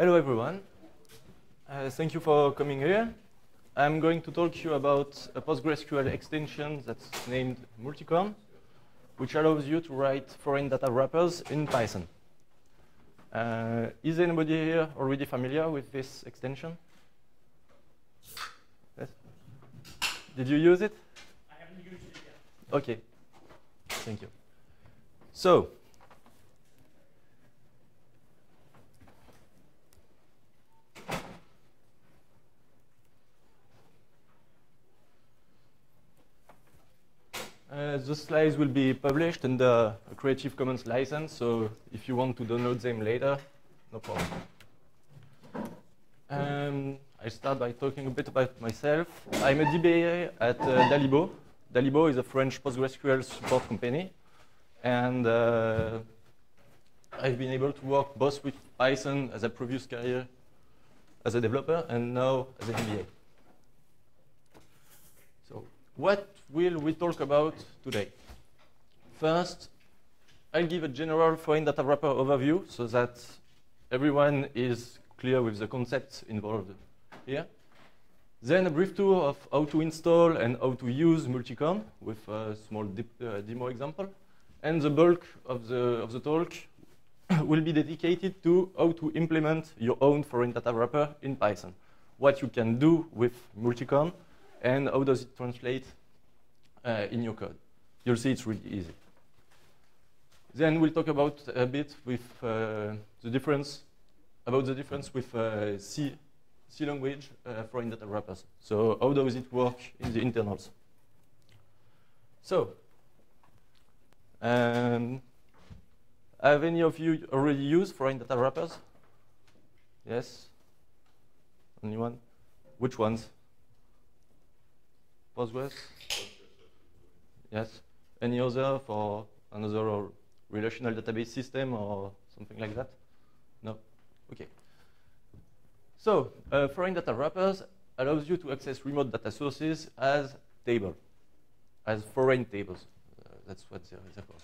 Hello, everyone. Uh, thank you for coming here. I'm going to talk to you about a PostgreSQL extension that's named Multicorn, which allows you to write foreign data wrappers in Python. Uh, is anybody here already familiar with this extension? Yes? Did you use it? I haven't used it yet. Okay. Thank you. So, Uh, the slides will be published under a Creative Commons license, so if you want to download them later, no problem. Um, I start by talking a bit about myself. I'm a DBA at uh, Dalibo. Dalibo is a French PostgreSQL support company, and uh, I've been able to work both with Python as a previous career as a developer and now as a DBA. So what will we talk about today? First, I'll give a general foreign data wrapper overview so that everyone is clear with the concepts involved here. Then a brief tour of how to install and how to use Multicorn with a small uh, demo example. And the bulk of the, of the talk will be dedicated to how to implement your own foreign data wrapper in Python. What you can do with Multicorn and how does it translate uh, in your code. You'll see it's really easy. Then we'll talk about a bit with uh, the difference, about the difference with uh, C, C language uh, foreign data wrappers. So how does it work in the internals? So, um, have any of you already used foreign data wrappers? Yes? Anyone? Which ones? Postgres? Yes. Any other for another relational database system or something like that? No? Okay. So, uh, foreign data wrappers allows you to access remote data sources as table, as foreign tables. Uh, that's what they're called.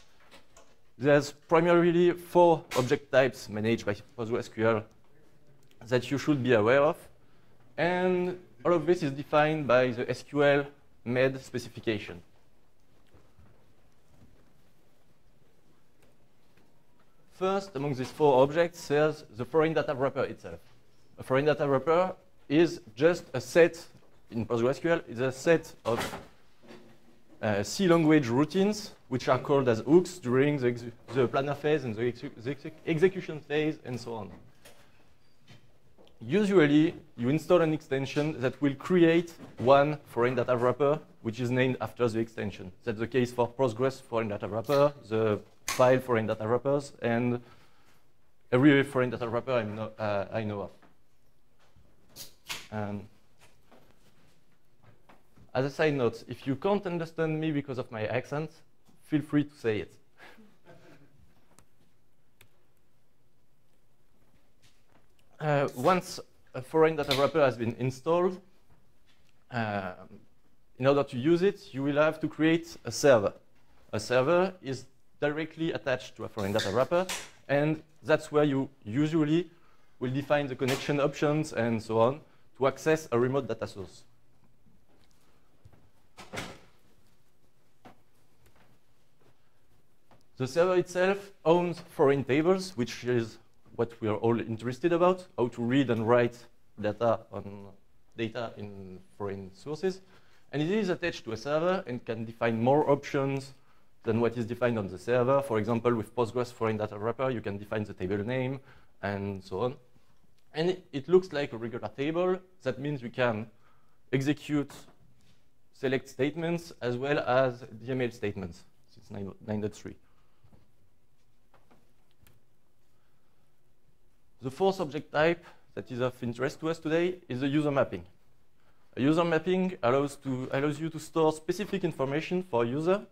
There's primarily four object types managed by PostgreSQL that you should be aware of. And all of this is defined by the SQL MED specification. First, among these four objects, there's the foreign data wrapper itself. A foreign data wrapper is just a set, in PostgreSQL, is a set of uh, C language routines, which are called as hooks during the, the planner phase and the, the execution phase and so on. Usually, you install an extension that will create one foreign data wrapper, which is named after the extension. That's the case for Postgres foreign data wrapper, the file foreign data wrappers, and every foreign data wrapper uh, I know of. Um, as a side note, if you can't understand me because of my accent, feel free to say it. uh, once a foreign data wrapper has been installed, uh, in order to use it, you will have to create a server. A server is directly attached to a foreign data wrapper, and that's where you usually will define the connection options and so on to access a remote data source. The server itself owns foreign tables, which is what we are all interested about, how to read and write data on data in foreign sources. And it is attached to a server and can define more options than what is defined on the server. For example, with Postgres foreign data wrapper, you can define the table name and so on. And it, looks like a regular table. That means you can execute select statements as well as DML statements. It's 9.3. The fourth object type that is of interest to us today is the user mapping. A user mapping allows, to, allows you to store specific information for a user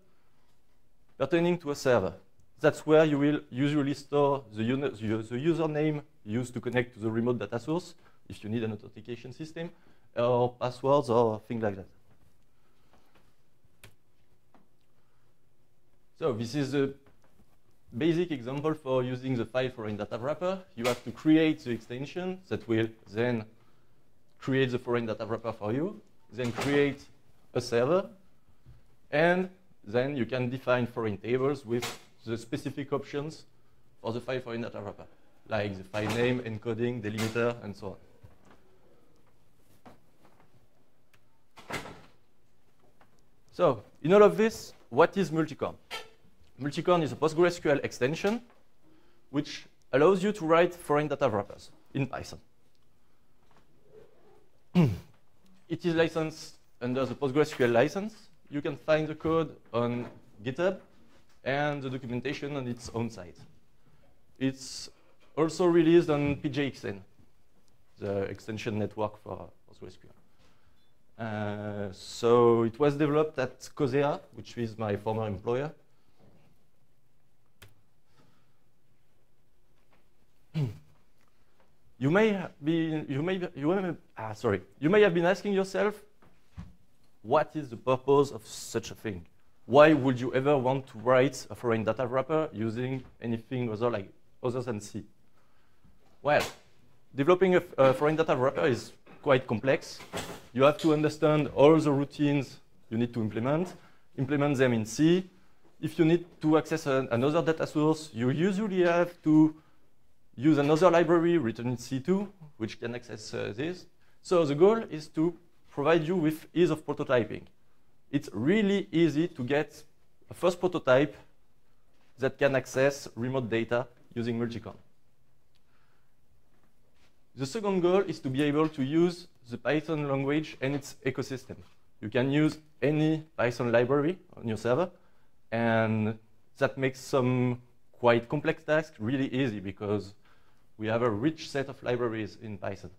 pertaining to a server. That's where you will usually store the, the username used to connect to the remote data source, if you need an authentication system, or passwords or things like that. So this is a basic example for using the file foreign data wrapper. You have to create the extension that will then create the foreign data wrapper for you, then create a server, and then you can define foreign tables with the specific options for the file foreign data wrapper, like the file name, encoding, delimiter, and so on. So, in all of this, what is Multicorn? Multicorn is a PostgreSQL extension which allows you to write foreign data wrappers in Python. it is licensed under the PostgreSQL license. You can find the code on GitHub and the documentation on its own site. It's also released on PGXN, the extension network for PostgreSQL. Uh, so it was developed at Kozea, which is my former employer. you may be, you may, you may, ah, sorry, you may have been asking yourself, what is the purpose of such a thing? Why would you ever want to write a foreign data wrapper using anything other like other than C? Well, developing a, a foreign data wrapper is quite complex. You have to understand all the routines you need to implement, implement them in C. If you need to access a, another data source, you usually have to use another library written in C2, which can access uh, this. So the goal is to provide you with ease of prototyping. It's really easy to get a first prototype that can access remote data using Multicorn. The second goal is to be able to use the Python language and its ecosystem. You can use any Python library on your server, and that makes some quite complex tasks really easy because we have a rich set of libraries in Python.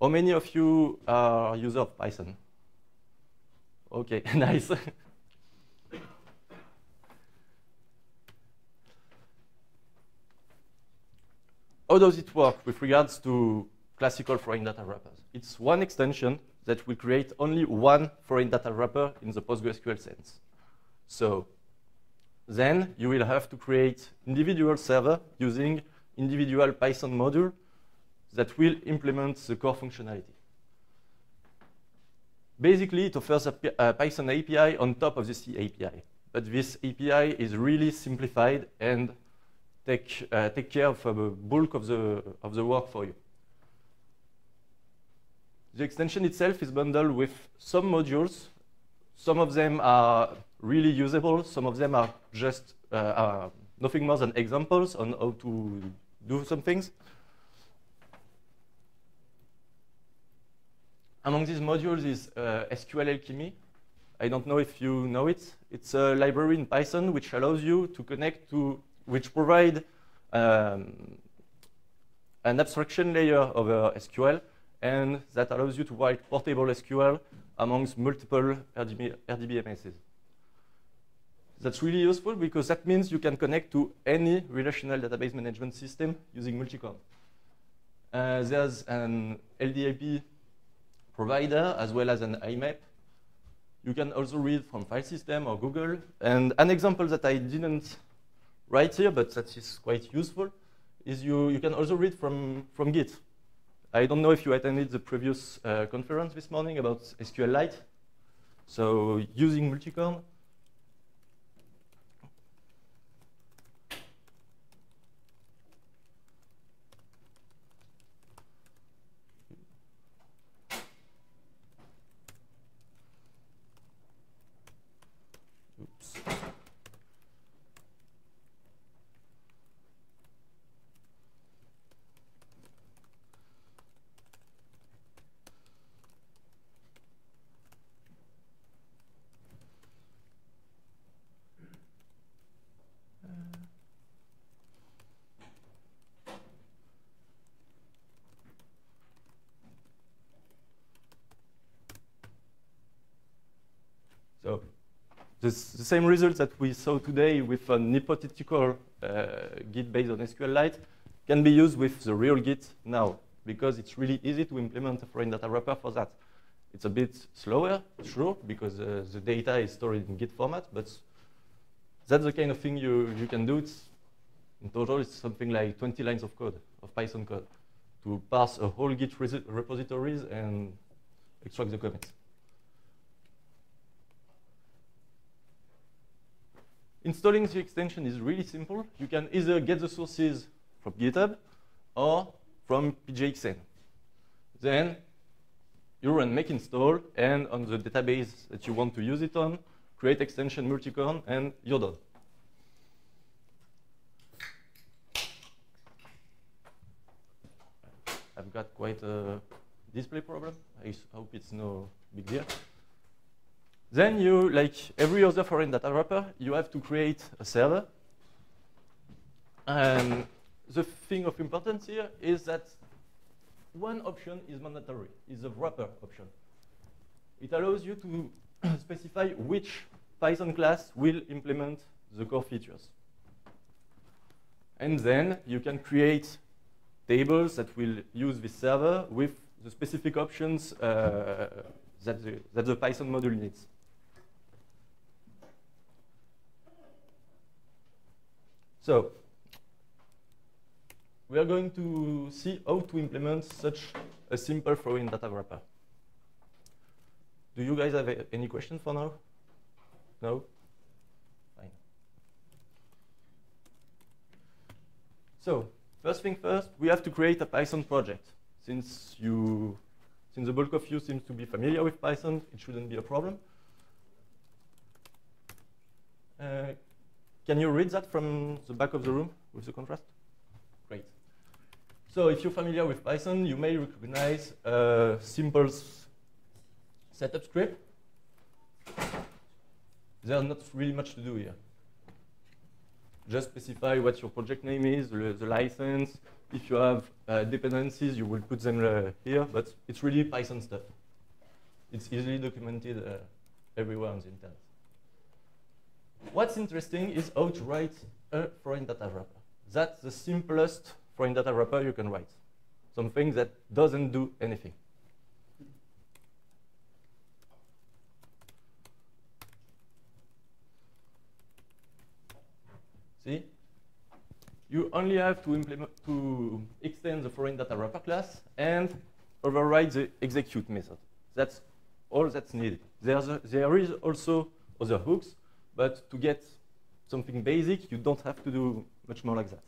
How many of you are users of Python? Okay, nice. How does it work with regards to classical foreign data wrappers? It's one extension that will create only one foreign data wrapper in the PostgreSQL sense. So then you will have to create individual server using individual Python module that will implement the core functionality. Basically, it offers a, a Python API on top of the C API. But this API is really simplified and take, uh, take care of a bulk of the, of the work for you. The extension itself is bundled with some modules. Some of them are really usable. Some of them are just uh, nothing more than examples on how to do some things. Among these modules is uh, SQLAlchemy. I don't know if you know it. It's a library in Python which allows you to connect to, which provide um, an abstraction layer over SQL, and that allows you to write portable SQL amongst multiple RDB, RDBMSs. That's really useful because that means you can connect to any relational database management system using Multicorn. Uh, there's an LDAP provider as well as an IMAP. You can also read from file system or Google. And an example that I didn't write here, but that is quite useful, is you, you can also read from, from Git. I don't know if you attended the previous uh, conference this morning about SQLite. So using Multicorn, This, the same results that we saw today with an hypothetical uh, Git based on SQLite can be used with the real Git now because it's really easy to implement a foreign data wrapper for that. It's a bit slower, sure, because uh, the data is stored in Git format, but that's the kind of thing you, you can do. It's In total, it's something like 20 lines of code, of Python code, to parse a whole Git repositories and extract the commits. Installing the extension is really simple. You can either get the sources from GitHub or from PGXN. Then you run make install, and on the database that you want to use it on, create extension multicorn, and you're done. I've got quite a display problem. I hope it's no big deal. Then you, like every other foreign data wrapper, you have to create a server. And the thing of importance here is that one option is mandatory, is the wrapper option. It allows you to specify which Python class will implement the core features. And then you can create tables that will use this server with the specific options uh, that, the, that the Python module needs. So we are going to see how to implement such a simple throw-in data wrapper. Do you guys have any questions for now? No? Fine. So, first thing first, we have to create a Python project. Since you, since the bulk of you seems to be familiar with Python, it shouldn't be a problem. Uh, can you read that from the back of the room with the contrast? Great. So if you're familiar with Python, you may recognize a simple setup script. There's not really much to do here. Just specify what your project name is, the, the license. If you have uh, dependencies, you will put them uh, here, but it's really Python stuff. It's easily documented uh, everywhere on the internet. What's interesting is how to write a foreign data wrapper. That's the simplest foreign data wrapper you can write. Something that doesn't do anything. See? You only have to implement to extend the foreign data wrapper class and override the execute method. That's all that's needed. There's a, there is also other hooks, but to get something basic, you don't have to do much more like that,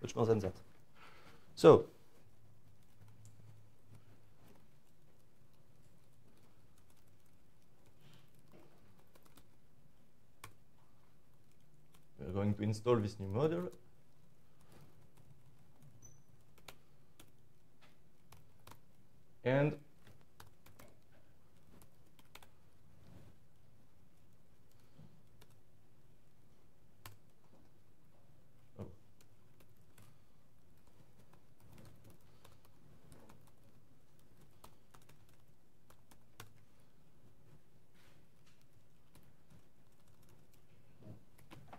much more than that. So, we're going to install this new module. And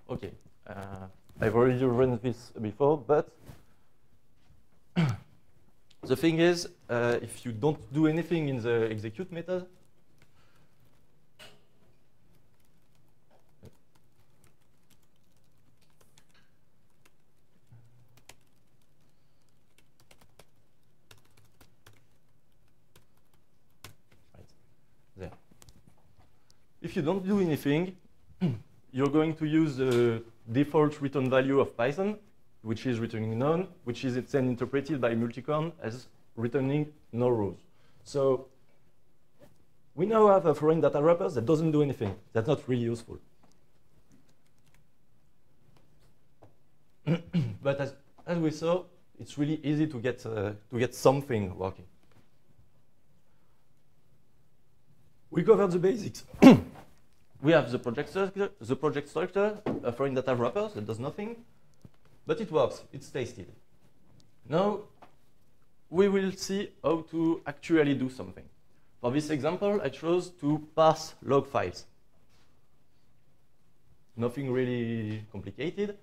Okay, uh, I've already run this before, but the thing is, uh, if you don't do anything in the execute method, right there. If you don't do anything, you're going to use the default return value of Python, which is returning none, which is then interpreted by multicorn as returning no rows. So we now have a foreign data wrapper that doesn't do anything. That's not really useful. but as, as we saw, it's really easy to get, uh, to get something working. We covered the basics. we have the project structure, the project structure, uh, a foreign data wrapper that does nothing, but it works, it's tested. Now, we will see how to actually do something. For this example, I chose to parse log files. Nothing really complicated.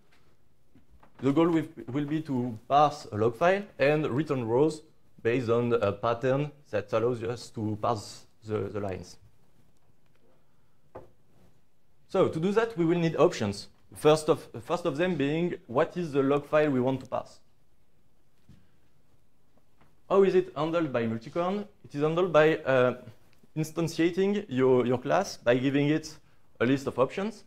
The goal will be to parse a log file and return rows based on a pattern that allows us to parse the, the lines. So to do that, we will need options. First of, first of them being, what is the log file we want to pass? How is it handled by Multicorn? It is handled by uh, instantiating your, your class by giving it a list of options,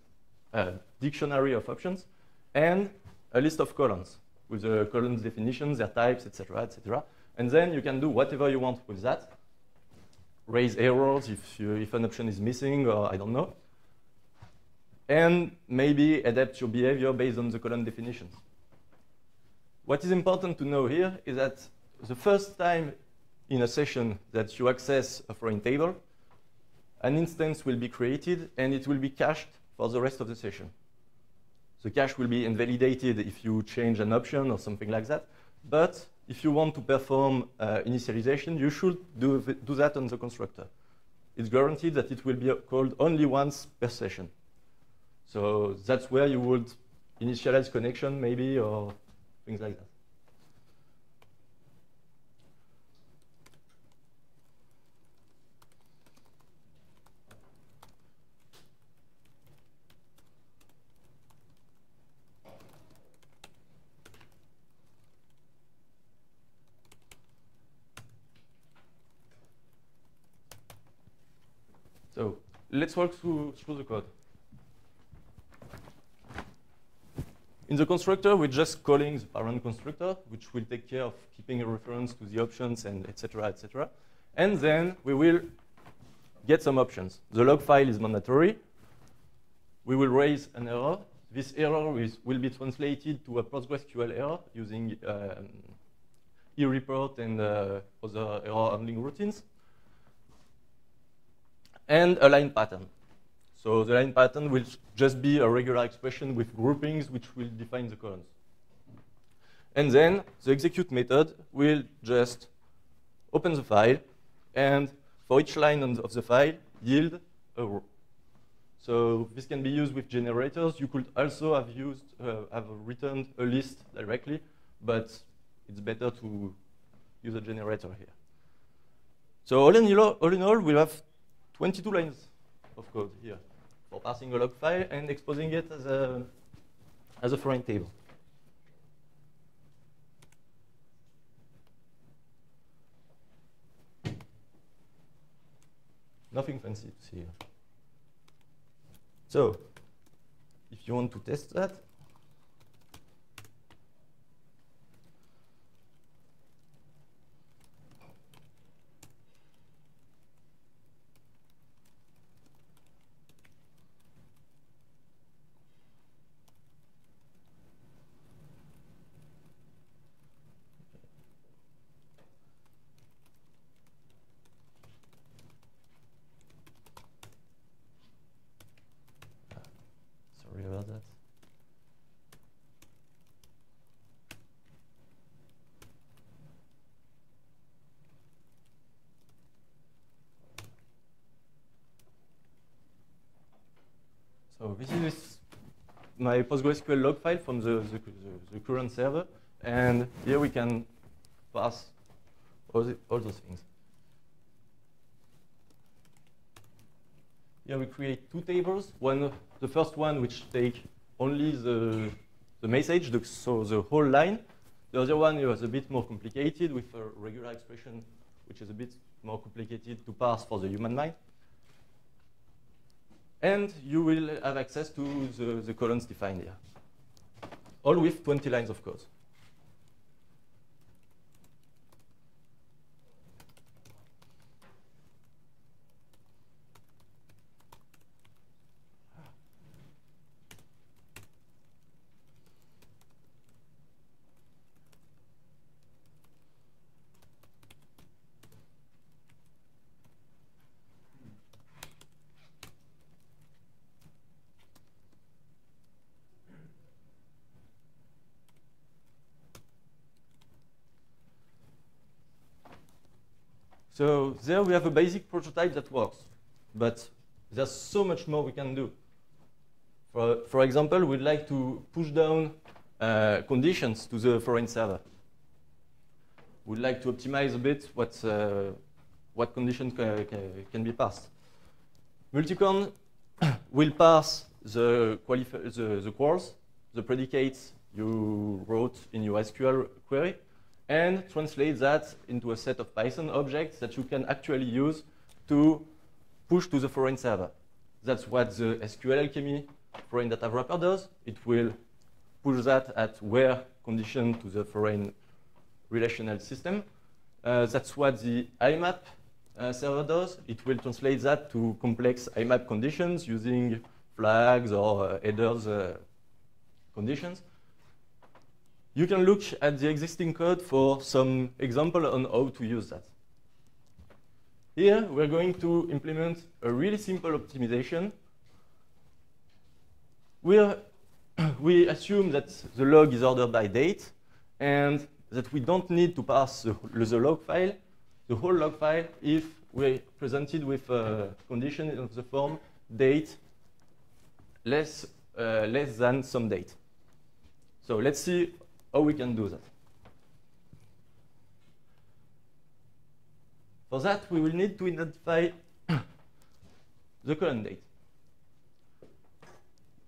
a dictionary of options, and a list of columns with the columns definitions, their types, etc., etc. And then you can do whatever you want with that. Raise errors if, you, if an option is missing, or I don't know. And maybe adapt your behavior based on the column definitions. What is important to know here is that the first time in a session that you access a foreign table, an instance will be created and it will be cached for the rest of the session. The cache will be invalidated if you change an option or something like that. But if you want to perform uh, initialization, you should do, do that on the constructor. It's guaranteed that it will be called only once per session. So that's where you would initialize connection maybe or things like that. So let's walk through, through the code. In the constructor, we're just calling the parent constructor, which will take care of keeping a reference to the options and etc. etc. And then we will get some options. The log file is mandatory. We will raise an error. This error is, will be translated to a PostgreSQL error using um, ereport and uh, other error handling routines and a line pattern. So the line pattern will just be a regular expression with groupings which will define the columns. And then the execute method will just open the file and for each line of the file yield a row. So this can be used with generators. You could also have used uh, have returned a list directly, but it's better to use a generator here. So all in all, all in all, we'll have 22 lines of code here for a log file and exposing it as a, as a foreign table. Nothing fancy to see here. So, if you want to test that, Sorry about that. So this is my PostgreSQL log file from the, the, the, current server. And here we can pass all, the, all those things. Here we create two tables. One, the first one which take only the, the message, the, so the whole line. The other one is a bit more complicated with a regular expression, which is a bit more complicated to parse for the human mind. And you will have access to the, the columns defined here, all with 20 lines of code. There we have a basic prototype that works, but there's so much more we can do. For, for example, we'd like to push down uh, conditions to the foreign server. We'd like to optimize a bit what, uh, what conditions ca ca can be passed. Multicorn will pass the, the, the calls, the predicates you wrote in your SQL query, and translate that into a set of Python objects that you can actually use to push to the foreign server. That's what the SQLAlchemy foreign data wrapper does. It will push that at where condition to the foreign relational system. Uh, that's what the IMAP uh, server does. It will translate that to complex IMAP conditions using flags or uh, headers uh, conditions. You can look at the existing code for some example on how to use that. Here, we're going to implement a really simple optimization. We're, we assume that the log is ordered by date and that we don't need to pass the, the log file, the whole log file, if we're presented with a condition of the form date less, uh, less than some date. So let's see how we can do that. For that, we will need to identify the colon date.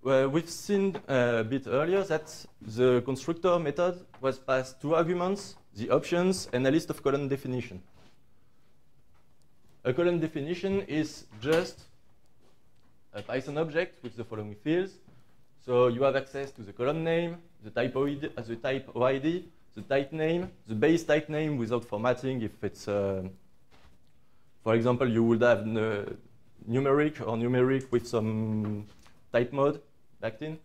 Well, we've seen uh, a bit earlier that the constructor method was passed two arguments, the options, and a list of column definition. A column definition is just a Python object with the following fields. So you have access to the column name, the type OID, the type OID, the type name, the base type name without formatting if it's, uh, for example, you would have numeric or numeric with some type mode backed in.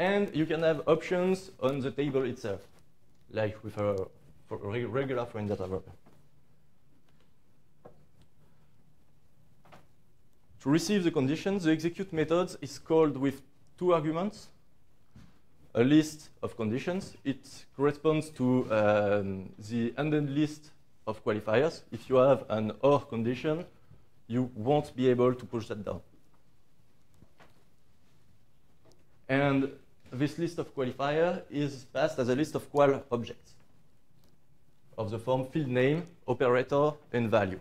And you can have options on the table itself, like with a, for a regular foreign data wrapper. To receive the conditions, the execute method is called with two arguments, a list of conditions. It corresponds to um, the ended list of qualifiers. If you have an OR condition, you won't be able to push that down. And this list of qualifier is passed as a list of qual objects of the form field name, operator, and value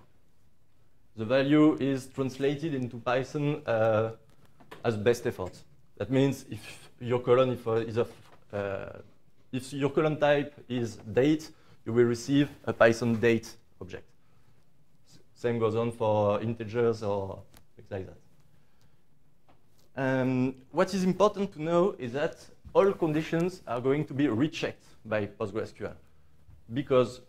the value is translated into Python uh, as best effort. That means if your colon if, uh, is uh, if your colon type is date, you will receive a Python date object. Same goes on for integers or things like that. Um, what is important to know is that all conditions are going to be rechecked by PostgreSQL because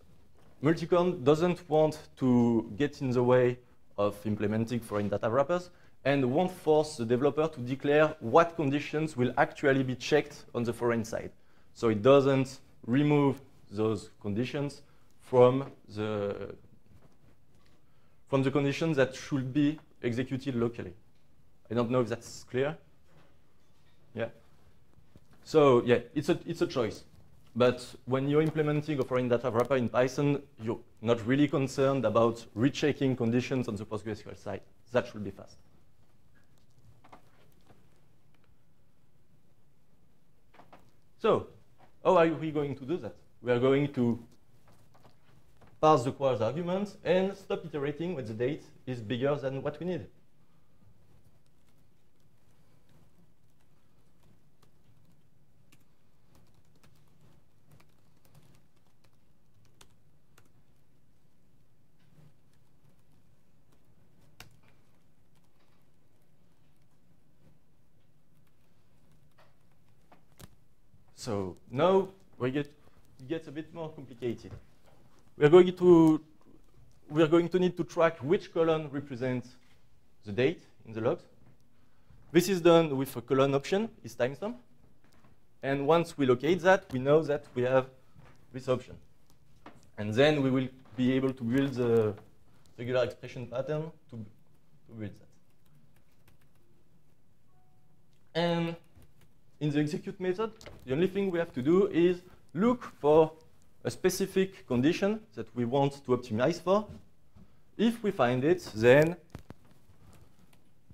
Multicorn doesn't want to get in the way of implementing foreign data wrappers and won't force the developer to declare what conditions will actually be checked on the foreign side. So it doesn't remove those conditions from the, from the conditions that should be executed locally. I don't know if that's clear. Yeah. So yeah, it's a, it's a choice. But when you're implementing a foreign data wrapper in Python, you're not really concerned about rechecking conditions on the PostgreSQL side. That should be fast. So, how are we going to do that? We are going to parse the quals arguments and stop iterating when the date is bigger than what we need. So now we get it gets a bit more complicated. We are going to we are going to need to track which column represents the date in the logs. This is done with a colon option, is timestamp. And once we locate that, we know that we have this option. And then we will be able to build the regular expression pattern to, to build that. And in the execute method, the only thing we have to do is look for a specific condition that we want to optimize for. If we find it, then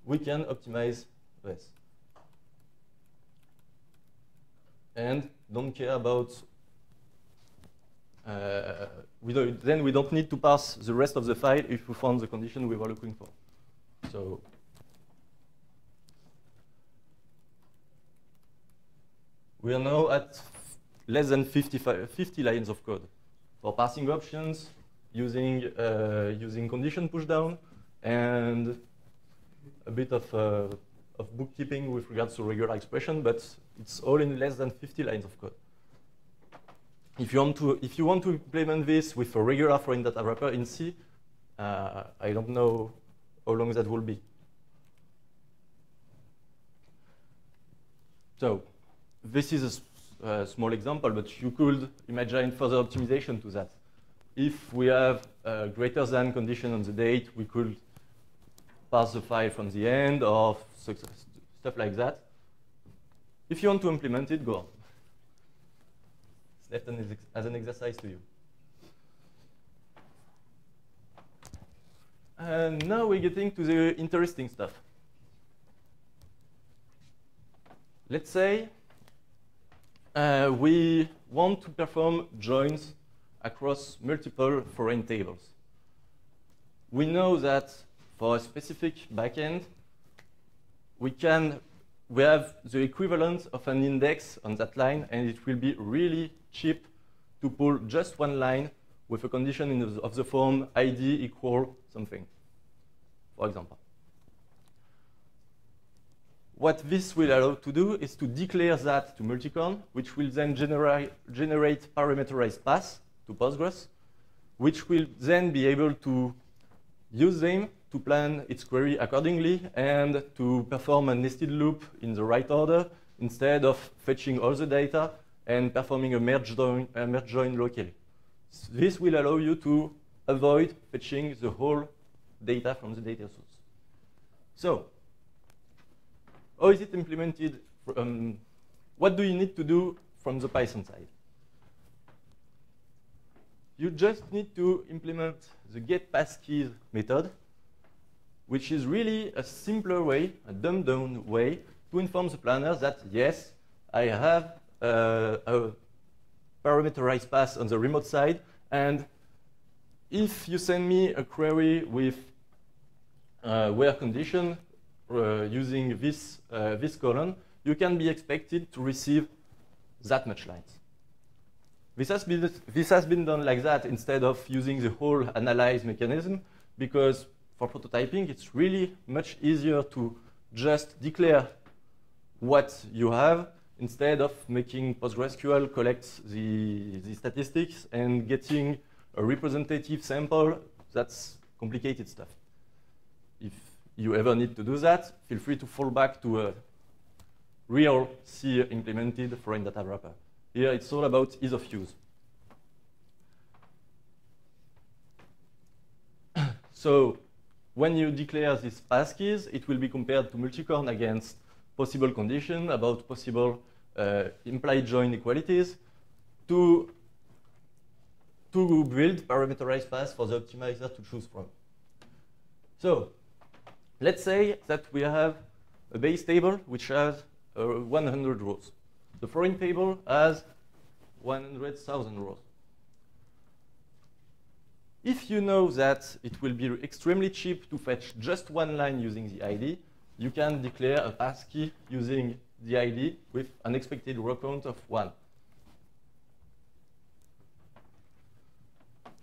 we can optimize this. And don't care about, uh, we then we don't need to pass the rest of the file if we found the condition we were looking for. So we are now at less than 50, 50 lines of code for parsing options, using, uh, using condition pushdown, and a bit of, uh, of bookkeeping with regards to regular expression, but it's all in less than 50 lines of code. If you want to, if you want to implement this with a regular foreign data wrapper in C, uh, I don't know how long that will be. So this is a, a small example, but you could imagine further optimization to that. If we have a greater than condition on the date, we could pass the file from the end or stuff like that. If you want to implement it, go on. It's left an as an exercise to you. And now we're getting to the interesting stuff. Let's say uh, we want to perform joins across multiple foreign tables. We know that for a specific backend, we can we have the equivalent of an index on that line, and it will be really cheap to pull just one line with a condition the, of the form id equal something, for example. What this will allow to do is to declare that to Multicorn, which will then generate, generate parameterized paths to Postgres, which will then be able to use them to plan its query accordingly and to perform a nested loop in the right order instead of fetching all the data and performing a merge join, a merge join locally. This will allow you to avoid fetching the whole data from the data source. So, how is it implemented? Um, what do you need to do from the Python side? You just need to implement the get passkeys method, which is really a simpler way, a dumbed down way, to inform the planner that, yes, I have uh, a parameterized pass on the remote side, and if you send me a query with uh, where condition using this, uh, this column, you can be expected to receive that much lines. This has, been, this has been done like that instead of using the whole analyze mechanism because for prototyping, it's really much easier to just declare what you have instead of making PostgreSQL collect the, the statistics and getting a representative sample. That's complicated stuff. If you ever need to do that, feel free to fall back to a real C implemented foreign data wrapper. Here, it's all about ease of use. so when you declare these pass keys, it will be compared to multicorn against possible condition about possible uh, implied join equalities to, to build parameterized paths for the optimizer to choose from. So let's say that we have a base table which has uh, 100 rows. The foreign table has 100,000 rows. If you know that it will be extremely cheap to fetch just one line using the ID, you can declare a passkey using the ID with an expected row count of 1.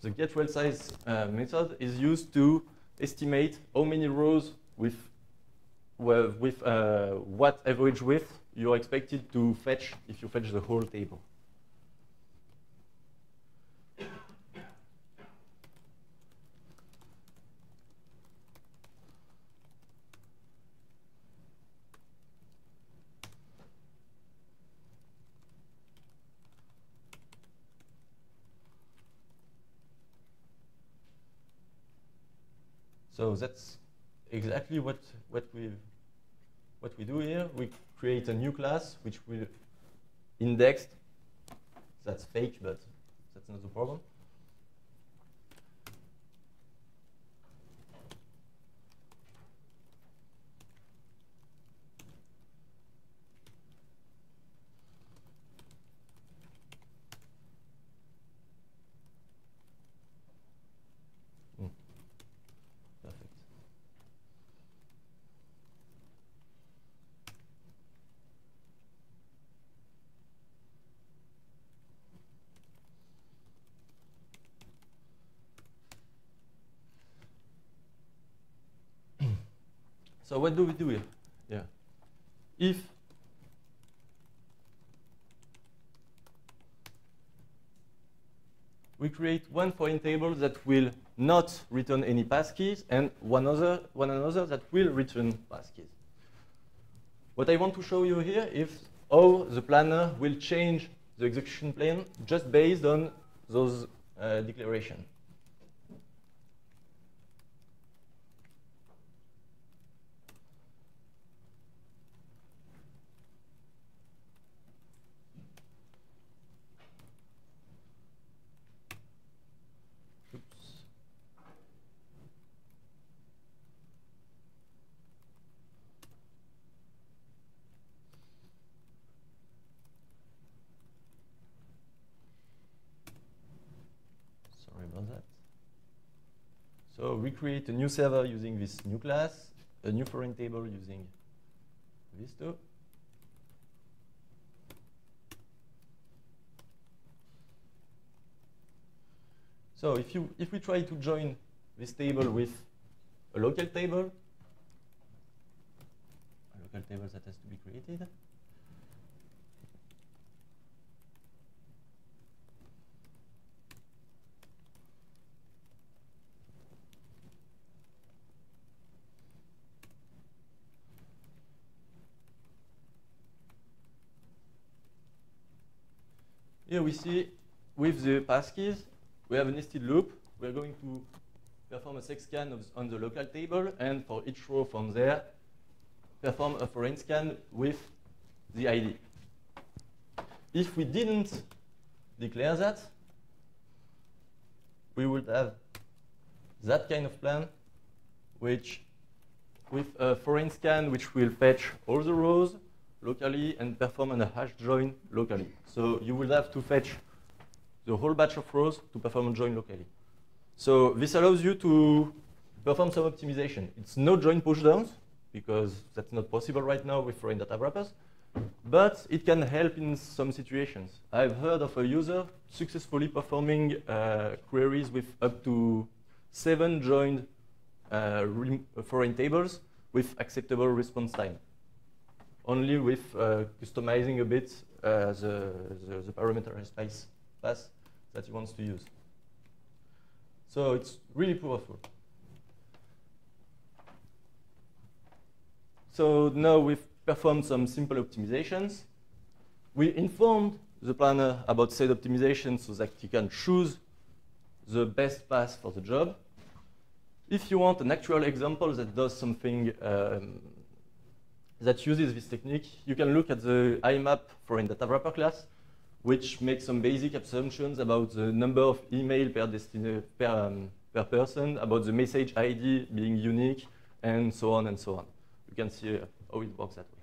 The get rel size uh, method is used to estimate how many rows with, with uh, what average width you're expected to fetch if you fetch the whole table. So that's exactly what, what we what we do here. We create a new class which will indexed. That's fake, but that's not the problem. So what do we do here? Yeah. If we create one foreign table that will not return any path keys and one other, one another that will return path keys. What I want to show you here is how the planner will change the execution plane just based on those uh, declarations. Oops. Sorry about that. So we create a new server using this new class, a new foreign table using these two. So if, you, if we try to join this table with a local table, a local table that has to be created, Here we see with the path keys, we have a nested loop. We are going to perform a seq scan of, on the local table, and for each row from there, perform a foreign scan with the ID. If we didn't declare that, we would have that kind of plan, which with a foreign scan, which will fetch all the rows locally and perform a hash join locally. So you will have to fetch the whole batch of rows to perform a join locally. So this allows you to perform some optimization. It's no join pushdowns, because that's not possible right now with foreign data wrappers, but it can help in some situations. I've heard of a user successfully performing uh, queries with up to seven joined uh, foreign tables with acceptable response time only with uh, customizing a bit uh, the, the, the, parameterized path that he wants to use. So it's really powerful. So now we've performed some simple optimizations. We informed the planner about said optimization so that he can choose the best path for the job. If you want an actual example that does something um, that uses this technique, you can look at the IMAP foreign data wrapper class, which makes some basic assumptions about the number of email per, per, um, per person, about the message ID being unique, and so on and so on. You can see uh, how it works that way.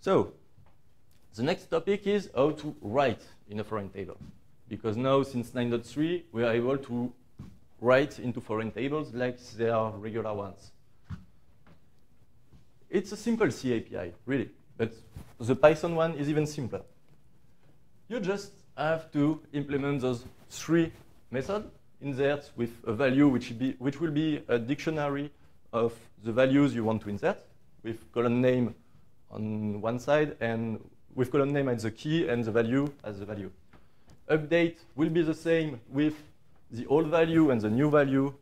So, the next topic is how to write in a foreign table because now since 9.3, we are able to write into foreign tables like they are regular ones. It's a simple C API, really, but the Python one is even simpler. You just have to implement those three methods, insert with a value which, be, which will be a dictionary of the values you want to insert, with column name on one side, and with column name as the key and the value as the value update will be the same with the old value and the new value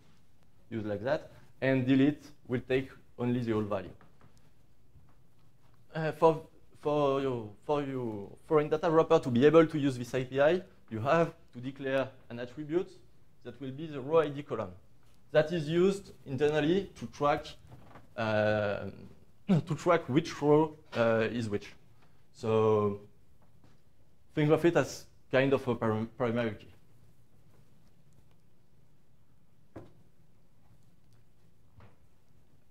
used like that, and delete will take only the old value. Uh, for, for, your, for your foreign data wrapper to be able to use this API, you have to declare an attribute that will be the row ID column. That is used internally to track, uh, to track which row uh, is which. So think of it as kind of a primary key.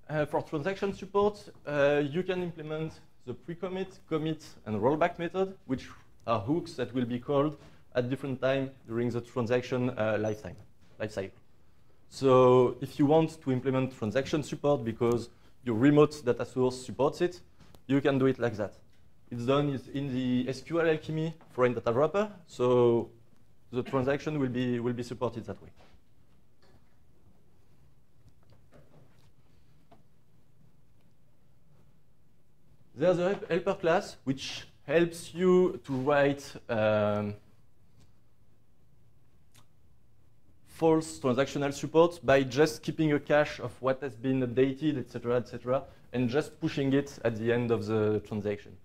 Uh, for transaction support, uh, you can implement the pre-commit, commit, and rollback method, which are hooks that will be called at different time during the transaction uh, lifetime, lifecycle. So if you want to implement transaction support because your remote data source supports it, you can do it like that. It's done in the SQLAlchemy foreign data wrapper. So the transaction will be, will be supported that way. There's a helper class which helps you to write um, false transactional support by just keeping a cache of what has been updated, etc., etc., and just pushing it at the end of the transaction.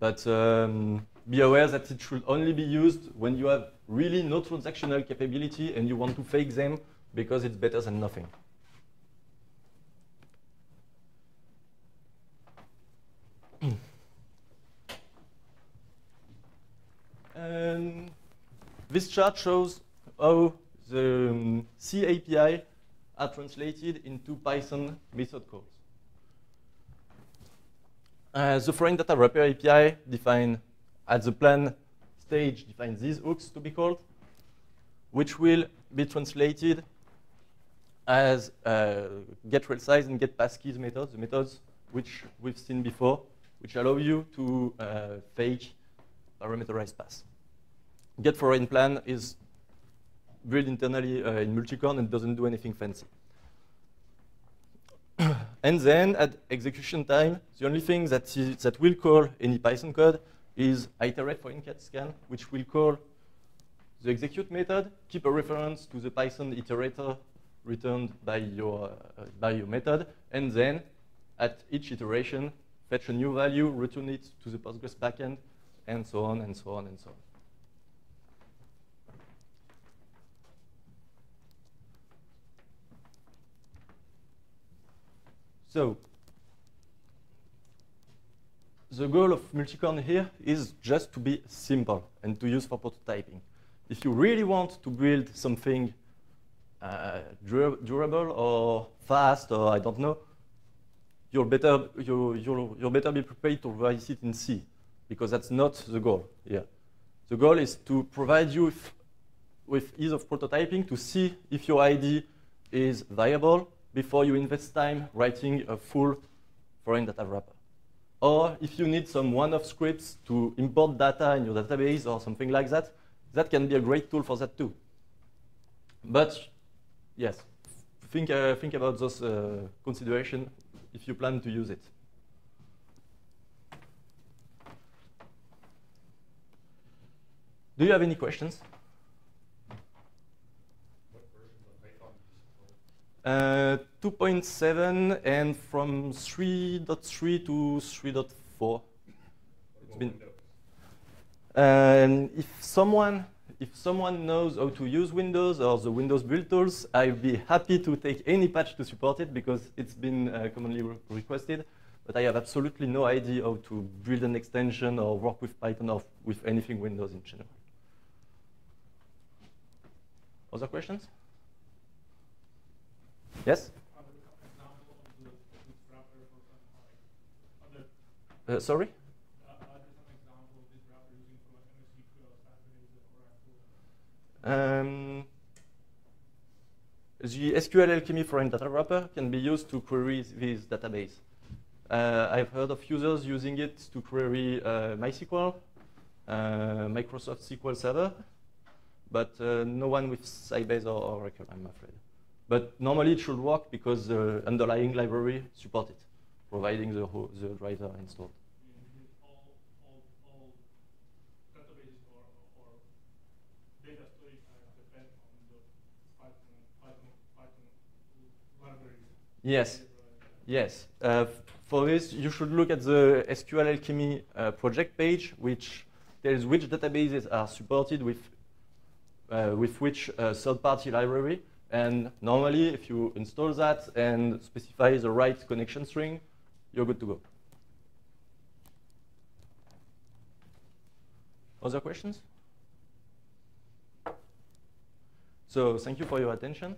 But um, be aware that it should only be used when you have really no transactional capability and you want to fake them because it's better than nothing. Um, this chart shows how the um, C API are translated into Python method calls. Uh, the foreign data wrapper API define at the plan stage defines these hooks to be called, which will be translated as uh, get rel size and get path keys methods, the methods which we've seen before, which allow you to uh, fake parameterized paths. Get foreign plan is built internally uh, in Multicorn and doesn't do anything fancy. And then at execution time, the only thing that, is, that will call any Python code is iterate foreign scan, which will call the execute method, keep a reference to the Python iterator returned by your, uh, by your method, and then at each iteration, fetch a new value, return it to the Postgres backend, and so on and so on and so on. So the goal of Multicorn here is just to be simple and to use for prototyping. If you really want to build something uh, durable or fast or I don't know, you'll better, you, you'll, you'll better be prepared to write it in C because that's not the goal here. The goal is to provide you with ease of prototyping to see if your ID is viable before you invest time writing a full foreign data wrapper. Or if you need some one-off scripts to import data in your database or something like that, that can be a great tool for that too. But yes, think, uh, think about those uh, considerations if you plan to use it. Do you have any questions? Uh, 2.7 and from 3.3 to 3.4. It's been. Um, if someone if someone knows how to use Windows or the Windows build tools, I'd be happy to take any patch to support it because it's been uh, commonly re requested. But I have absolutely no idea how to build an extension or work with Python or with anything Windows in general. Other questions? Yes? Uh, sorry? Um, the SQLAlchemy foreign data wrapper can be used to query this database. Uh, I've heard of users using it to query uh, MySQL, uh, Microsoft SQL Server, but uh, no one with Sybase or Oracle, I'm afraid. But normally it should work because the underlying library supports it, providing the, the driver installed. Yes, yes. Uh, for this, you should look at the SQLAlchemy uh, project page, which tells which databases are supported with, uh, with which uh, third-party library. And normally, if you install that and specify the right connection string, you're good to go. Other questions? So thank you for your attention.